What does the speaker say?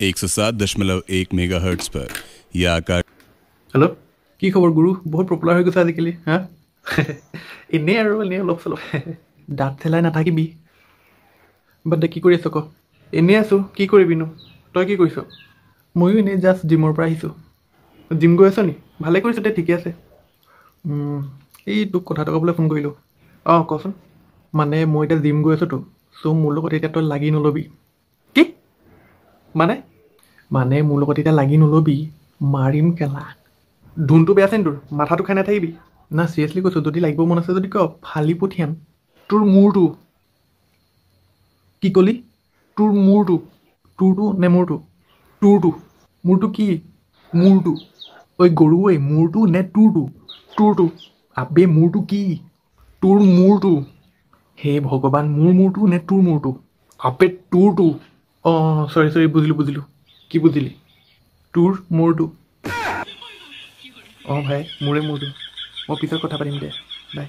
एक सौ सात दशमलव एक मेगा हर्ट्स पर यह आकार হেল্ল' কি খবৰ গুৰু বহুত পপুলাৰ হৈ গৈছে আজিকালি হা এনেই আৰু এনেই অলপ চলপ দাঁত চেলাই নাথাকিবি বাদ দে কি কৰি আছ ক এনেই আছোঁ কি কৰিবিনো তই কি কৰিছ ময়ো এনেই জাষ্ট জিমৰ পৰা আহিছোঁ জিম গৈ আছ নি ভালে কৰিছ দে ঠিকে আছে উম, এই তোক কথা এটা ক'বলৈ ফোন কৰিলোঁ অঁ কচোন মানে মই এতিয়া জিম গৈ আছোঁতো চ' মোৰ লগত এতিয়া তই লাগি নল'বি কি মানে? মানে মোৰ লগত এতিয়া লাগি নল'বি মাৰিম কেলা। ধুনটো বেয়া আছে নি তোৰ মাথাটো খাই নাথাকিবি। না চিৰিয়াছলি কৈছোঁ যদি লাগিব মন আছে যদি ক ফালি পঠিয়াম। তোৰ মূৰটো। কি ক'লি? তোৰ মূৰটো। তোৰটো নে মোৰটো? তোৰটো। মোৰটো কি? মূৰটো। ঐ গৰু ঐ মূৰটো নে তোৰটো? তোৰটো। আবে মোৰটো কি? তোৰ মূৰটো। হে ভগৱান মোৰ মূৰটো নে তোৰ মূৰটো? আবে তোৰটো। অঁ চৰি চৰি বুজিলোঁ বুজিলোঁ। কি বুজিলি? তোৰ মোৰটো। অঁ ভাই মোৰে মোৰটো। মই পিছত কথা পাতিম দে। বাই।